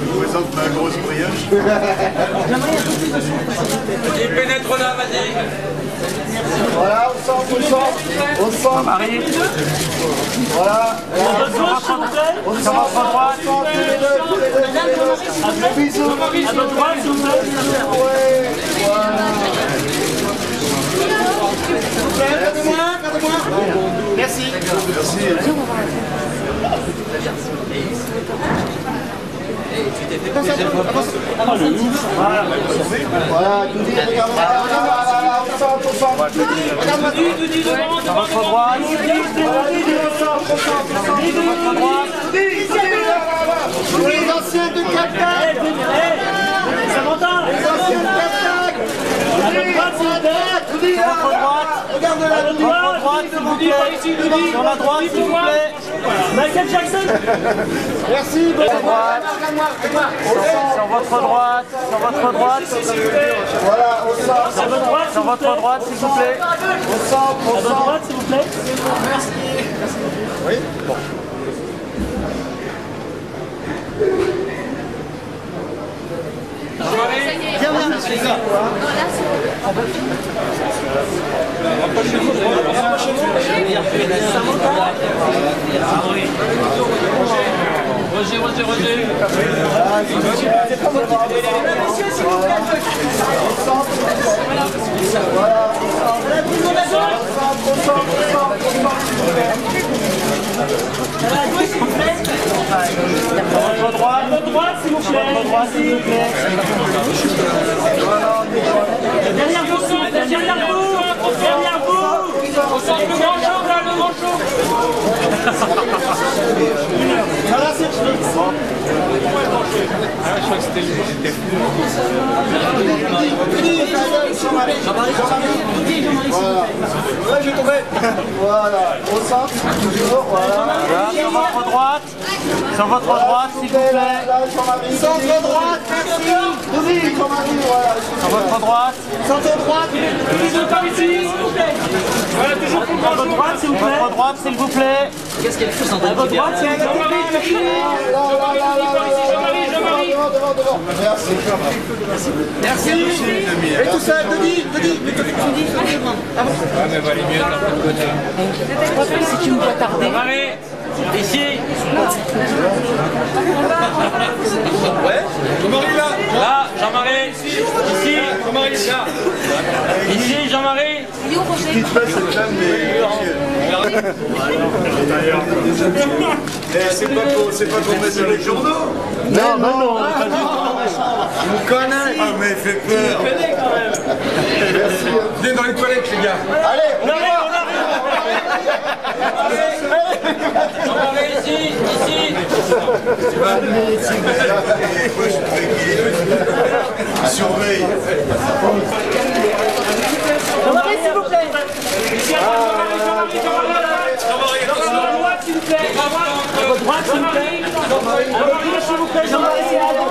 Je vous présente ma grosse brioche. Il pénètre là, vas-y. Voilà, au centre, au centre. Au centre. Marie, Voilà. au centre à droite, Bisous. à votre droite, s'il vous plaît. Ouais. Voilà. Merci. Merci. Doudi, regarde, voilà, centre, au centre. Regarde-moi À votre droite, Pour les anciens de Qatar, Samantha, les anciens de Qatar. Doudi, Doudi, là, votre droite, votre droite, s'il vous plaît. Sur la droite, s'il vous plaît. Michael Jackson. Merci. Sur votre droite, sur votre droite, Voilà, au centre, sur votre droite, sur s'il vous plaît. À votre droite, s'il vous plaît. Oui, bon. Roger, Roger, Roger. Votre droite, s'il vous plaît. Derrière vous, derrière vous, derrière vous. Au centre, le grand show, là, le grand show. Trouvé. Voilà, au centre, voilà. Là, sur votre droite, sur votre droite, s'il vous plaît. Centre droite, voilà. Sur votre droite, Centre droite. S'il vous plaît. Voilà, votre droite, s'il vous plaît. Votre droite, s'il vous plaît. Qu'est-ce votre droite. Là, là, là, là, là, là, Jean-Marie, Jean-Marie. Devant, devant, devant. Merci. Merci. Et tout ça, Denis, Denis, mais Denis, Denis, Si tu me vois tarder. Jean-Marie, ici. Jean-Marie, là. Là, Jean-Marie. Ici. Jean-Marie, là. Ici, Jean-Marie. Roger. Qui te passe cette femme Eh, c'est pas pour, c'est pas pour mettre dans les journaux. Non, non, non. On me connaît. Ah, mais il fait peur. Viens dans les toilettes, les gars. Allez, on y va. Jean-Marie, ici. Ici. Moi, je suis tranquille. Il surveille. S'il vous plaît. Ici, Jean-Marie, Jean-Marie, Jean-Marie. Jean-Marie, attention. À droite, s'il vous plaît. À droite, Droite, s'il vous plaît. À votre gauche, s'il vous plaît. Jean-Marie, s'il vous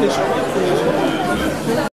gente.